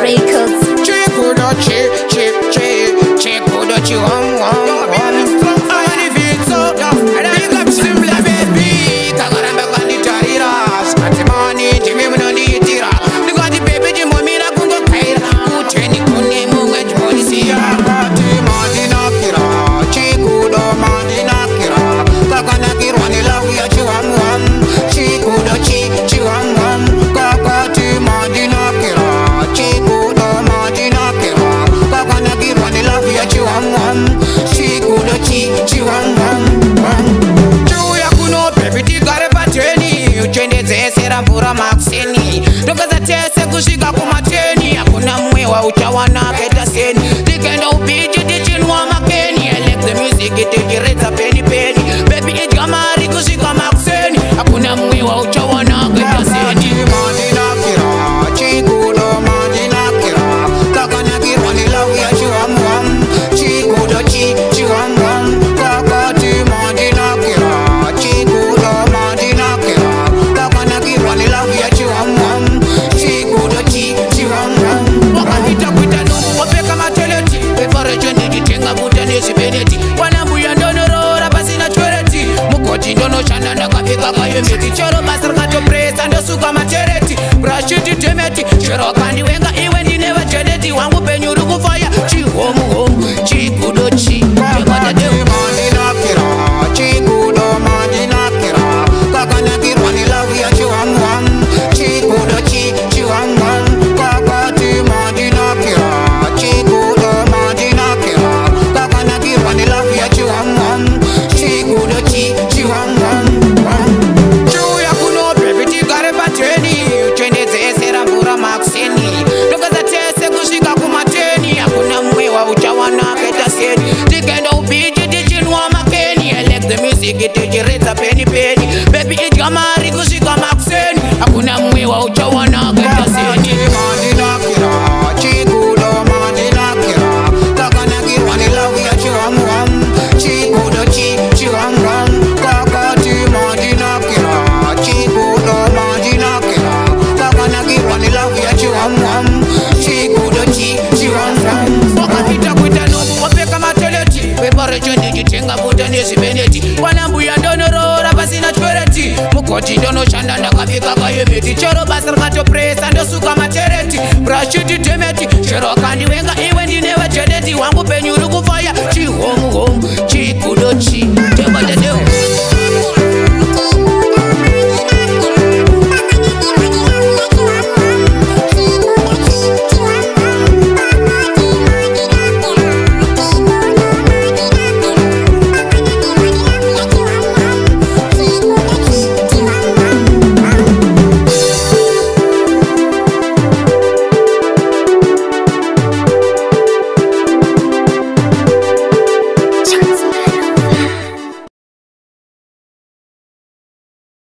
records. not Production. ikeretsa penipeni bebi idgamari ndinoshanda ndakapika kwayo mhepichoro basi rikatopresa ndosuka tekitekereza peni peni bebi ijikamari kushika makuseni hakuna mwiwa uchawana gazeti ndinoshanda ndakabika kaemeti chero basi rikatopresa ndosuka machereti brashiti demeti chero akandiwenga e